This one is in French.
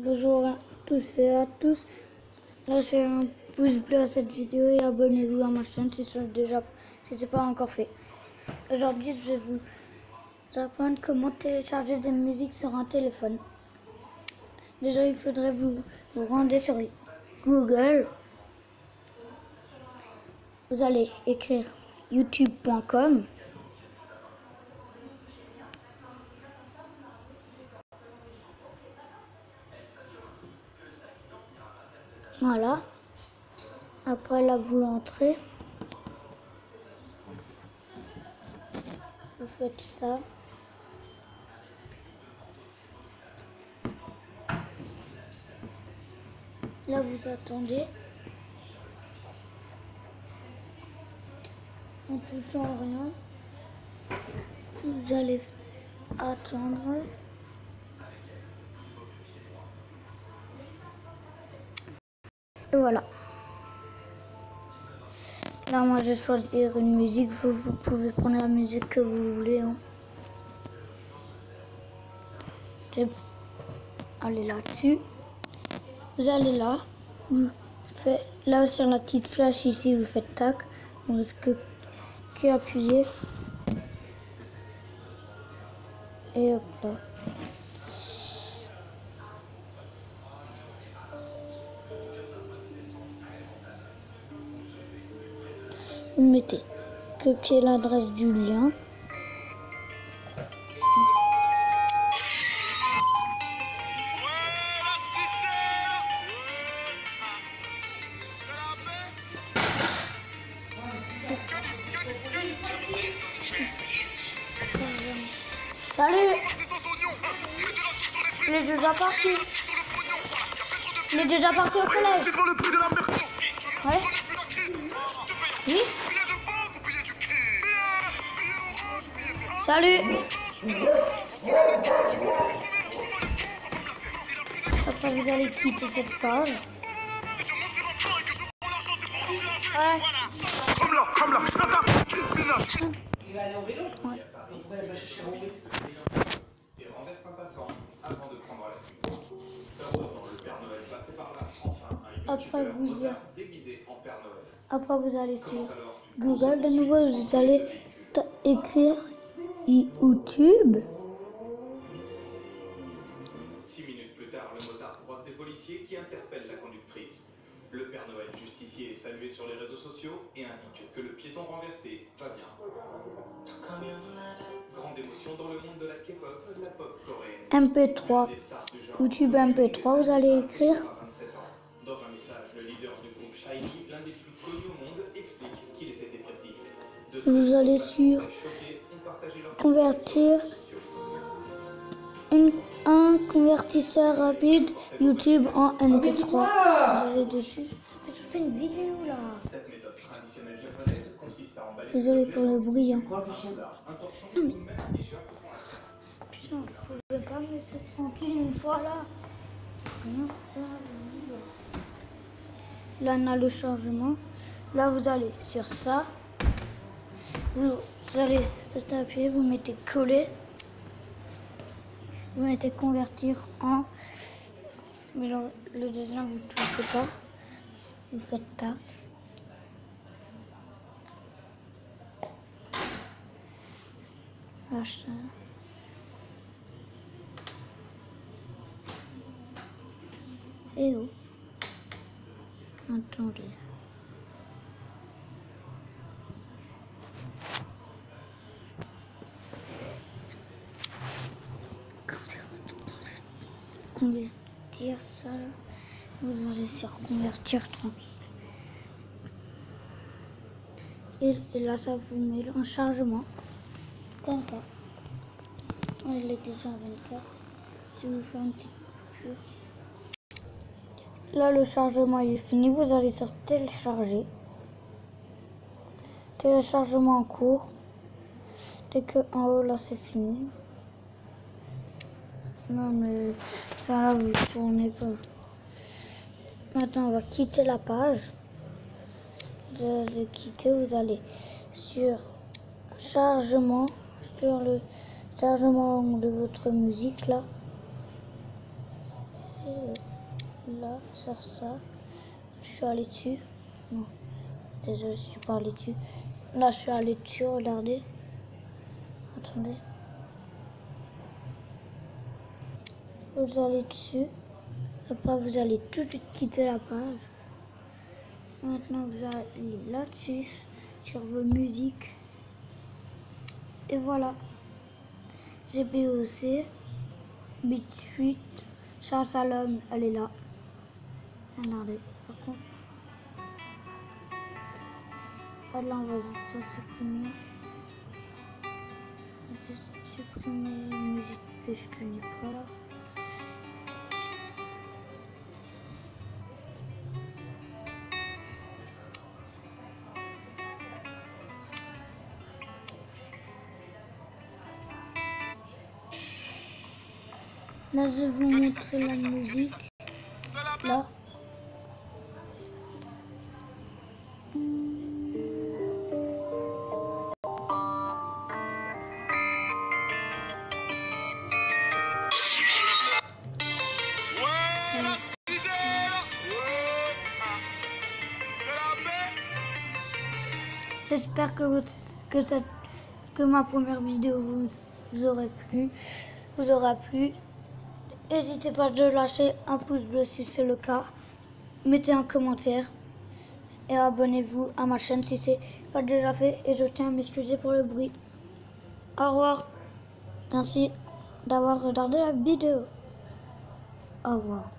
Bonjour à tous et à tous. Lâchez un pouce bleu à cette vidéo et abonnez-vous à ma chaîne si ce n'est pas encore fait. Aujourd'hui, je vais vous apprendre comment télécharger des musiques sur un téléphone. Déjà, il faudrait vous vous rendre sur Google. Vous allez écrire youtube.com. Voilà. Après là, vous l'entrez. Vous faites ça. Là, vous attendez. En touchant rien. Vous allez attendre. Voilà. Là, moi, je vais choisir une musique. Vous, pouvez prendre la musique que vous voulez. Hein. Allez là-dessus. Vous allez là. Vous faites là sur la petite flèche ici, vous faites tac. Vous risquez que appuyer. Et hop là. Vous mettez. Copier l'adresse du lien. Salut. Il est déjà parti. Il est déjà parti au collège. Ouais. Oui Salut Après vous allez quitter cette page. Ouais. Comme là, comme là, je t'attends, tu finis Il va aller en vélo Ouais. Pourquoi il va chercher en vélo et renverse un passant avant de prendre la fuite. Heureusement, le Père Noël passait par là. Enfin, un Après, vous- motard déguisé en Père Noël. Après vous allez sur Google de nouveau, vous allez écrire YouTube. Six minutes plus tard, le motard croise des policiers qui interpellent la conductrice. Le Père Noël justicier est salué sur les réseaux sociaux et indique que le piéton renversé va bien. Grande émotion dans le monde de la K-pop, la pop coréenne. MP3. Des stars du genre YouTube MP3, vous allez écrire à 27 ans. Dans un message, le leader du groupe Shiny, l'un des plus connus au monde, explique qu'il était dépressif. De Vous allez sur convertir une- un convertisseur rapide YouTube en MP3. Vous allez dessus. Mais Je fais une vidéo là. Cette méthode traditionnelle japonaise consiste à emballer Désolé pour le bruit. Hein. Putain, vous pouvez pas me laisser tranquille une fois là. Rien faire, vous. Là, on a le chargement. Là, vous allez sur ça. Vous, allez rester appuyé, vous mettez coller. Vous mettez convertir en. Mais le, le deuxième, vous touchez pas. Vous faites tac. Eh oh. Attendez. Ça là. Vous allez sur convertir tranquille. Et, là ça vous met en chargement. Comme ça. Moi je l'ai déjà à 24. Je vous faire une petite coupure. Là, le chargement est fini. Vous allez sur télécharger. Téléchargement en cours. Dès que en haut, là, c'est fini. Non, mais ça là, vous tournez pas. Maintenant, on va quitter la page. Vous allez quitter, vous allez sur chargement, sur le chargement de votre musique là. euh, là, sur ça. Je suis allé dessus. Non, désolé, je suis pas allé dessus. Là, je suis allé dessus, regardez. Attendez. Vous allez dessus. Après, vous allez tout de suite quitter la page. Maintenant, vous allez là-dessus, sur vos musiques. Et voilà. GPOC, Beat Charles Salom, elle est là. Regardez, par contre. Ah là, on va juste supprimer. Juste supprimer une musique que je connais pas là. Là, je vais vous montrer la musique. Là. J'espère que, votre- que, que ma première vidéo vous, vous aurait plu. Vous aura plu. N'hésitez pas de lâcher un pouce bleu si c'est le cas. Mettez un commentaire. Et abonnez-vous à ma chaîne si c'est pas déjà fait. Et je tiens à m'excuser pour le bruit. Au revoir. Merci d'avoir regardé la vidéo. Au revoir.